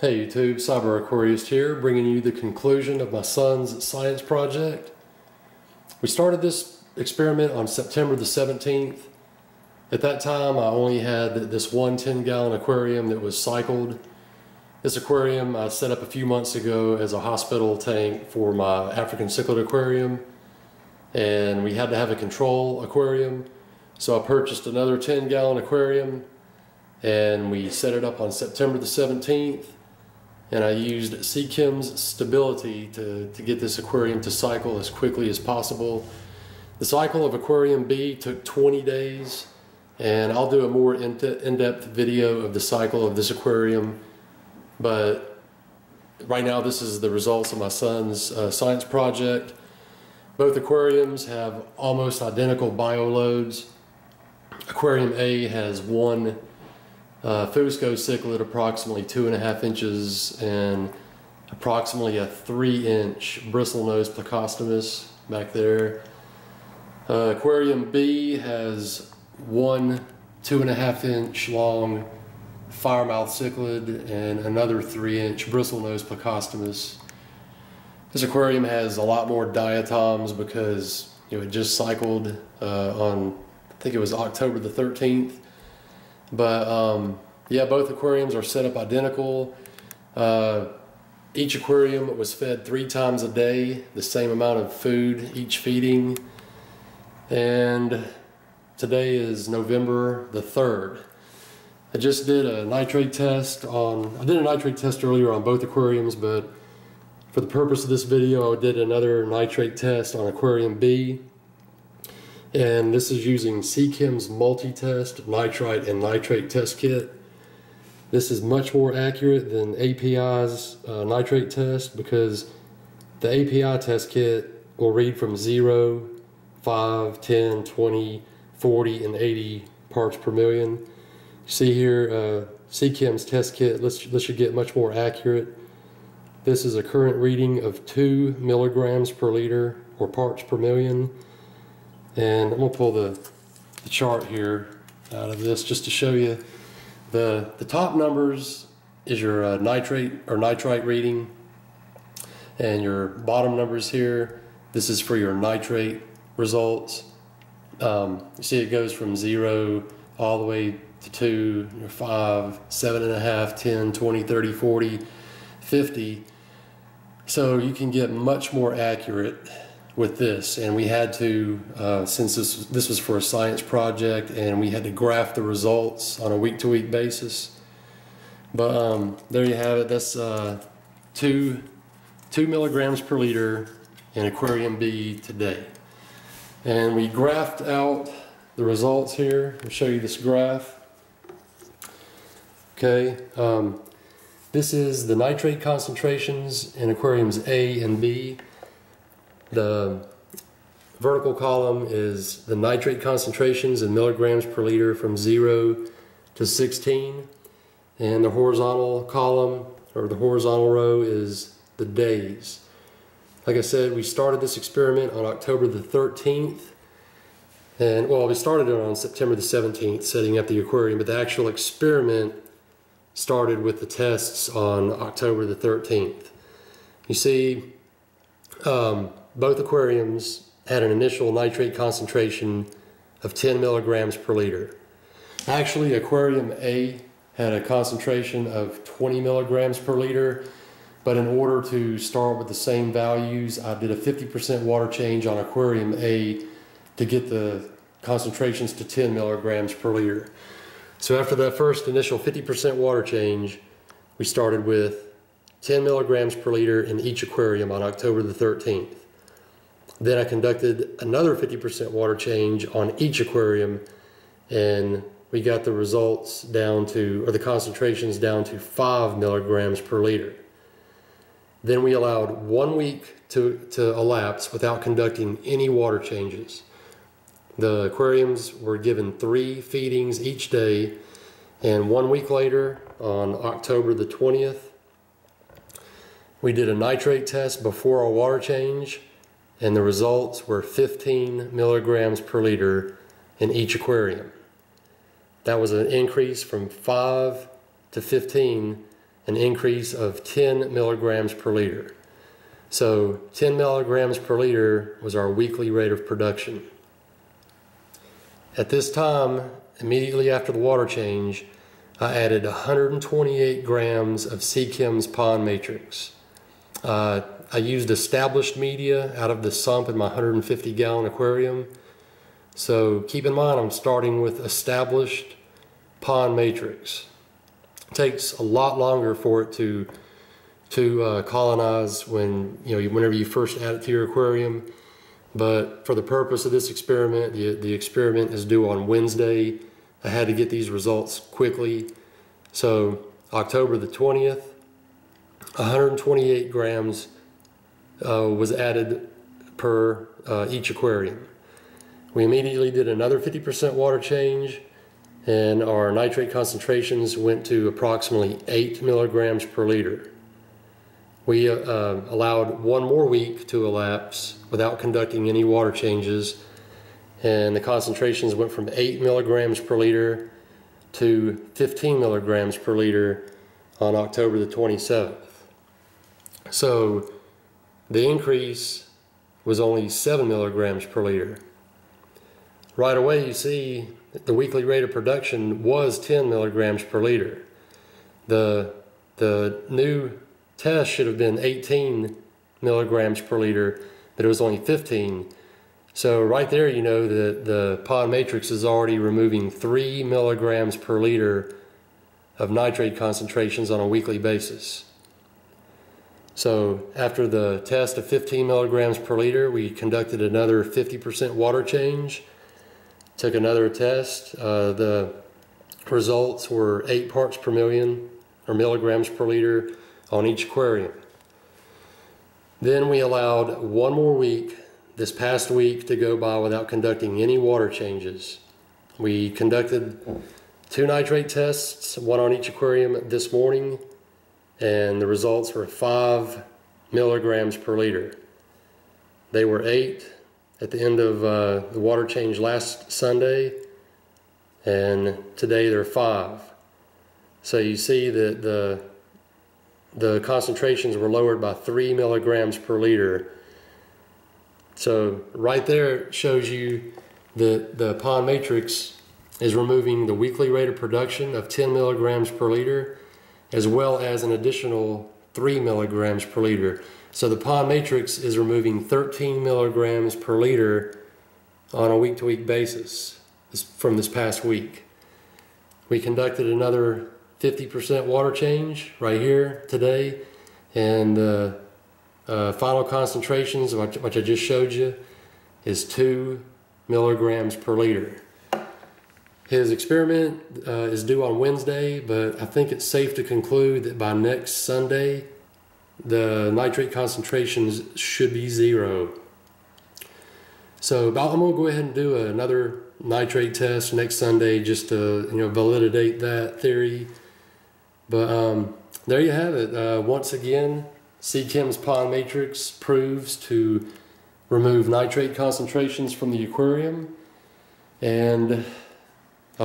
Hey YouTube, Cyber Aquarist here, bringing you the conclusion of my son's science project. We started this experiment on September the 17th. At that time, I only had this one 10 gallon aquarium that was cycled. This aquarium I set up a few months ago as a hospital tank for my African cichlid aquarium. And we had to have a control aquarium. So I purchased another 10 gallon aquarium and we set it up on September the 17th and I used Seachem's stability to, to get this aquarium to cycle as quickly as possible. The cycle of Aquarium B took 20 days and I'll do a more in-depth video of the cycle of this aquarium but right now this is the results of my son's uh, science project. Both aquariums have almost identical bioloads. Aquarium A has one uh, Fusco cichlid approximately two and a half inches and approximately a three inch bristlenose plecostomus back there. Uh, aquarium B has one two and a half inch long firemouth cichlid and another three inch bristlenose plecostomus. This aquarium has a lot more diatoms because you know, it just cycled uh, on, I think it was October the 13th but um, yeah, both aquariums are set up identical. Uh, each aquarium was fed three times a day, the same amount of food each feeding. And today is November the 3rd. I just did a nitrate test on, I did a nitrate test earlier on both aquariums, but for the purpose of this video, I did another nitrate test on aquarium B and this is using Seachem's multi-test nitrite and nitrate test kit. This is much more accurate than API's uh, nitrate test because the API test kit will read from 0, 5, 10, 20, 40, and 80 parts per million. See here, uh, Seachem's test kit, let's, this should get much more accurate. This is a current reading of 2 milligrams per liter or parts per million. And I'm to pull the, the chart here out of this just to show you. The, the top numbers is your uh, nitrate or nitrite reading. And your bottom numbers here this is for your nitrate results. Um, you see it goes from zero all the way to two, five, seven and a half, 10, 20, 30, 40, 50 so you can get much more accurate with this and we had to uh, since this this was for a science project and we had to graph the results on a week-to-week basis. But um, there you have it. That's uh, two two milligrams per liter in aquarium B today. And we graphed out the results here. I'll show you this graph. Okay um, this is the nitrate concentrations in aquariums A and B the vertical column is the nitrate concentrations in milligrams per liter from 0 to 16. And the horizontal column, or the horizontal row, is the days. Like I said, we started this experiment on October the 13th. And, well, we started it on September the 17th, setting up the aquarium, but the actual experiment started with the tests on October the 13th. You see, um, both aquariums had an initial nitrate concentration of 10 milligrams per liter. Actually, aquarium A had a concentration of 20 milligrams per liter, but in order to start with the same values, I did a 50% water change on aquarium A to get the concentrations to 10 milligrams per liter. So after that first initial 50% water change, we started with 10 milligrams per liter in each aquarium on October the 13th. Then I conducted another 50% water change on each aquarium and we got the results down to, or the concentrations down to five milligrams per liter. Then we allowed one week to, to elapse without conducting any water changes. The aquariums were given three feedings each day and one week later on October the 20th, we did a nitrate test before our water change and the results were 15 milligrams per liter in each aquarium. That was an increase from 5 to 15 an increase of 10 milligrams per liter. So 10 milligrams per liter was our weekly rate of production. At this time, immediately after the water change, I added 128 grams of Seachem's pond matrix. Uh, I used established media out of the sump in my 150 gallon aquarium. So keep in mind I'm starting with established pond matrix. It takes a lot longer for it to to uh, colonize when you know whenever you first add it to your aquarium. But for the purpose of this experiment, the, the experiment is due on Wednesday. I had to get these results quickly. So October the 20th, 128 grams uh, was added per uh, each aquarium. We immediately did another 50% water change and our nitrate concentrations went to approximately 8 milligrams per liter. We uh, uh, allowed one more week to elapse without conducting any water changes, and the concentrations went from 8 milligrams per liter to 15 milligrams per liter on October the 27th. So the increase was only 7 milligrams per liter. Right away, you see the weekly rate of production was 10 milligrams per liter. The, the new test should have been 18 milligrams per liter, but it was only 15. So right there, you know that the pond matrix is already removing three milligrams per liter of nitrate concentrations on a weekly basis. So after the test of 15 milligrams per liter, we conducted another 50% water change, took another test. Uh, the results were eight parts per million or milligrams per liter on each aquarium. Then we allowed one more week, this past week, to go by without conducting any water changes. We conducted two nitrate tests, one on each aquarium this morning, and the results were five milligrams per liter. They were eight at the end of uh, the water change last Sunday, and today they're five. So you see that the the concentrations were lowered by three milligrams per liter. So right there shows you that the pond matrix is removing the weekly rate of production of 10 milligrams per liter, as well as an additional three milligrams per liter. So the pond matrix is removing 13 milligrams per liter on a week-to-week -week basis from this past week. We conducted another 50% water change right here today. And the uh, uh, final concentrations, which I just showed you, is 2 milligrams per liter. His experiment uh, is due on Wednesday, but I think it's safe to conclude that by next Sunday, the nitrate concentrations should be zero. So about, I'm gonna go ahead and do another nitrate test next Sunday just to you know validate that theory. But um, there you have it. Uh, once again, Seachem's Pond Matrix proves to remove nitrate concentrations from the aquarium. And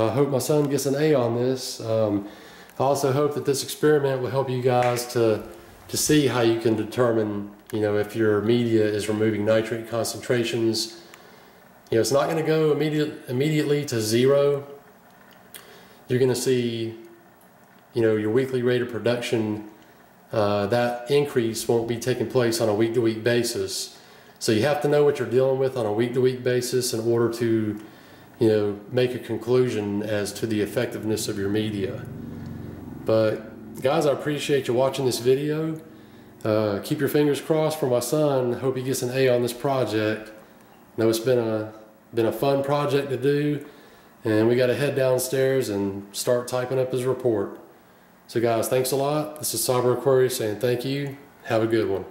I hope my son gets an A on this. Um, I also hope that this experiment will help you guys to, to see how you can determine, you know, if your media is removing nitrate concentrations. You know, it's not going to go immediate, immediately to zero. You're going to see you know, your weekly rate of production, uh, that increase won't be taking place on a week to week basis. So you have to know what you're dealing with on a week to week basis in order to, you know, make a conclusion as to the effectiveness of your media. But guys, I appreciate you watching this video. Uh, keep your fingers crossed for my son. Hope he gets an A on this project. I know it's been a been a fun project to do, and we got to head downstairs and start typing up his report. So guys, thanks a lot. This is Cyber Aquarist saying thank you. Have a good one.